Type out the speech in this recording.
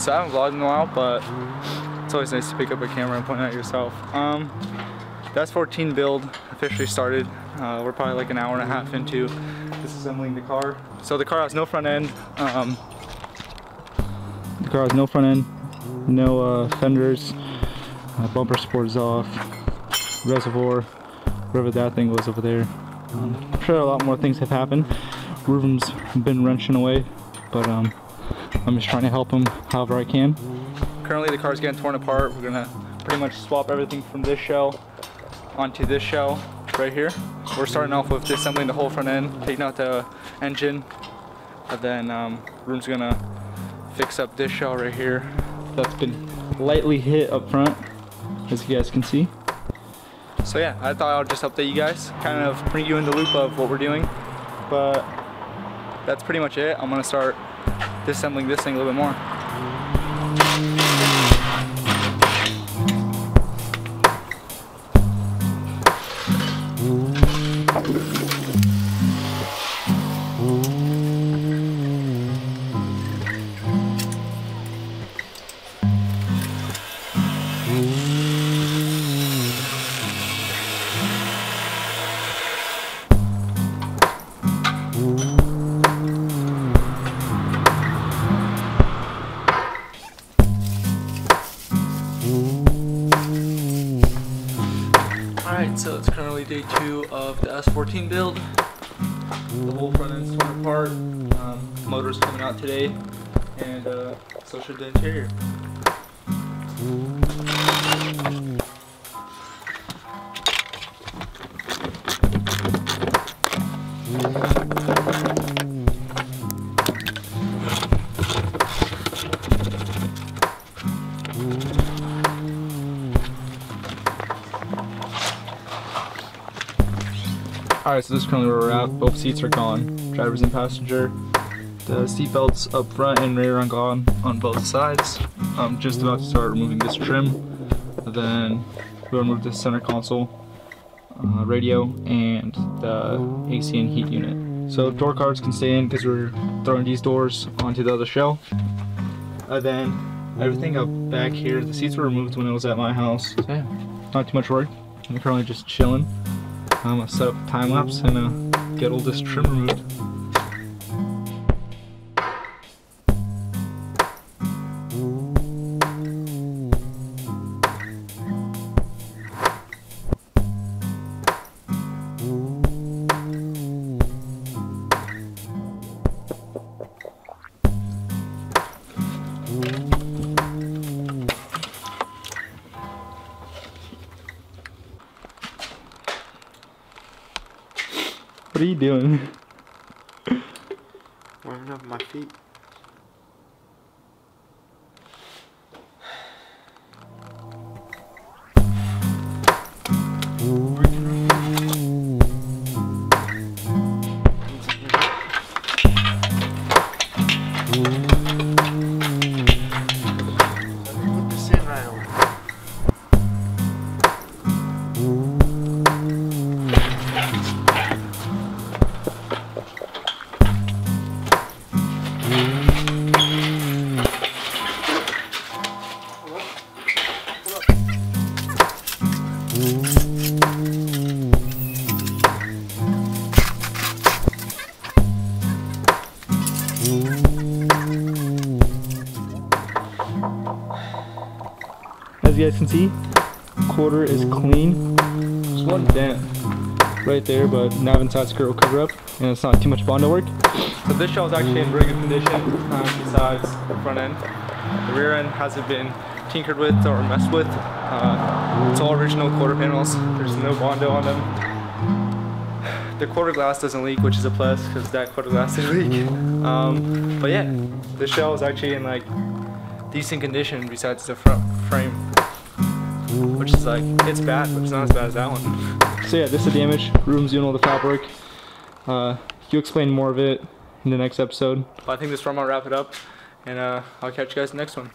So I haven't vlogged in a while, but it's always nice to pick up a camera and point it at yourself. Um, that's 14 build officially started. Uh, we're probably like an hour and a half into disassembling the car. So the car has no front end. Um, the car has no front end, no uh, fenders, uh, bumper supports off, reservoir, wherever that thing was over there. Um, I'm sure a lot more things have happened. Ruvim's been wrenching away, but um, I'm just trying to help him however I can. Currently the car's getting torn apart. We're gonna pretty much swap everything from this shell onto this shell right here. We're starting off with disassembling the whole front end, taking out the engine, and then um, Ruvim's gonna fix up this shell right here. That's been lightly hit up front, as you guys can see. So yeah, I thought I would just update you guys, kind of bring you in the loop of what we're doing. But that's pretty much it. I'm gonna start disassembling this thing a little bit more. Alright, so it's currently day two of the S14 build. The whole front end's torn apart. Um, motor's coming out today, and uh, so should the interior. Alright, so this is currently where we're at. Both seats are gone. Driver's and passenger. The seat belts up front and rear are gone on both sides. I'm just about to start removing this trim. Then we'll remove the center console, uh, radio, and the AC and heat unit. So door cards can stay in because we're throwing these doors onto the other shell. And then everything up back here, the seats were removed when it was at my house. So yeah, not too much work. I'm currently just chilling. I'm gonna set up time lapse and uh, get all this trim removed. What are you doing? Warming up my feet. Put You guys can see, quarter is clean. Just one dent right there, but nav inside skirt will cover up, and it's not too much Bondo work. So this shell is actually in very good condition, uh, besides the front end. The rear end hasn't been tinkered with or messed with. Uh, it's all original quarter panels. There's no Bondo on them. The quarter glass doesn't leak, which is a plus, because that quarter glass did leak. Um, but yeah, this shell is actually in like decent condition besides the front frame. Which is like, it's bad, but it's not as bad as that one. So yeah, this is the damage. Room's doing all the fab work. Uh, you explain more of it in the next episode. But I think this one I'll wrap it up. And uh, I'll catch you guys next one.